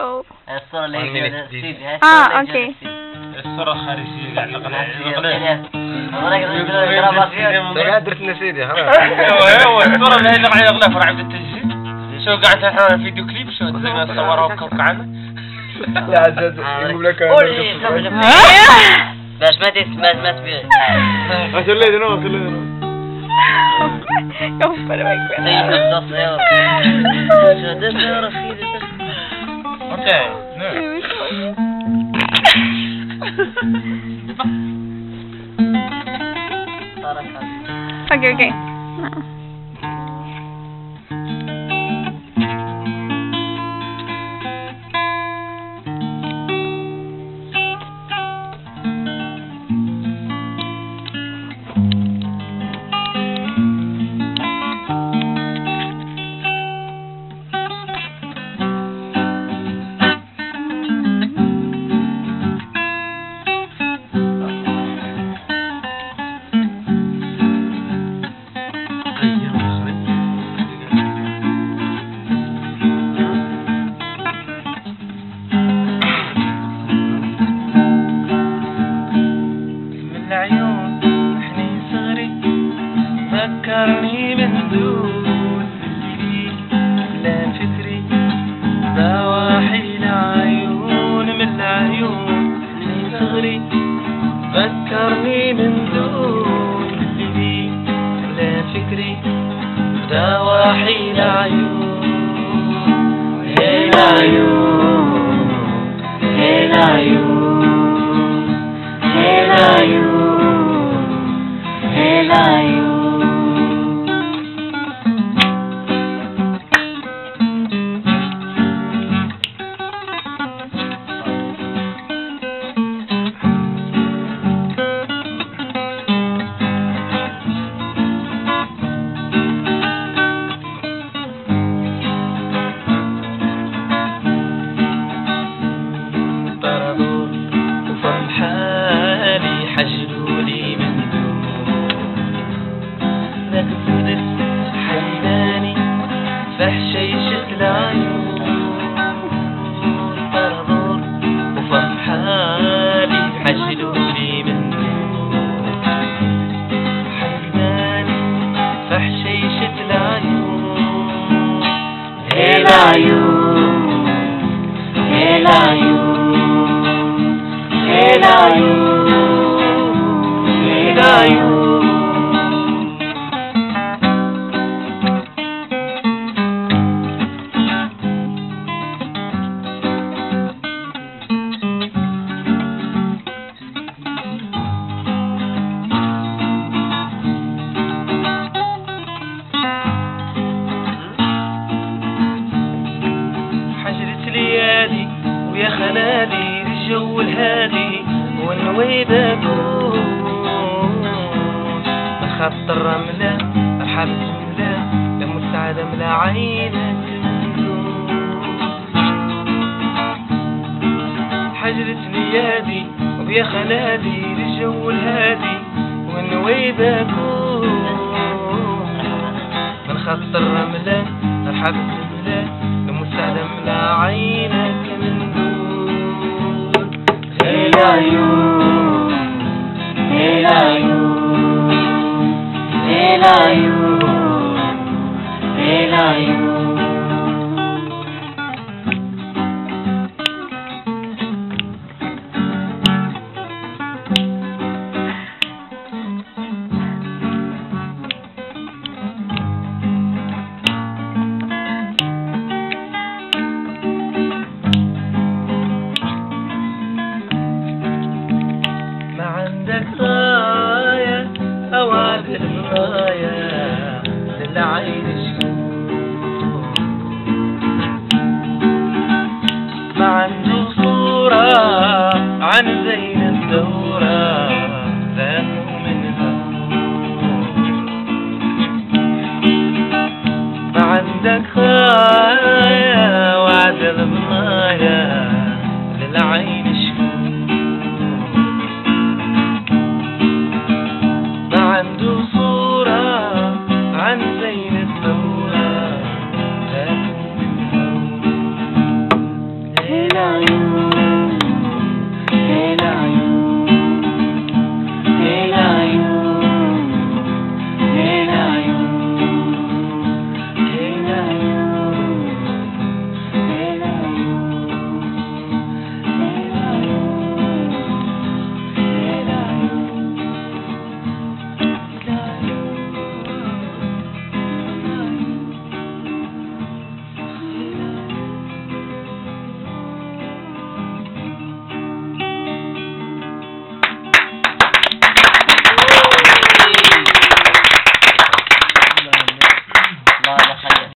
جو الصورة اللي هي كذا سيدي هاي آه، الصورة. الصورة الخارجية قاعد الخارجية، نقلها وراك الجرابة فيها. ده درت نسيدي خلاص. أيوه الصورة اللي هي قاعد يغلى فرع عبد التسجيل شو قاعد الحين فيديو كليب شو زي ما صوروا وكوكعنا لا عزاز يقول لك. باش ما تس ما ما تبيع. عشان ليه دنو خليه دنو يوفر ما يكون زي بالضبط أيوه شو ده صورة خيرة أوكي نعم أوكي أوكي من hey Heilayu, Heilayu. هي العيون هي العيون ويا خلالي الجو الهادي ونويد اكون بخط الرملة ارحب الجملة لمسعدة ملا عينك حجرة ليالي ويا خلالي الجو الهادي ونويد اكون من خط الرملة ارحب الجملة لمسعدة ملا عينك من هي غاية وعدل بغاية للعين.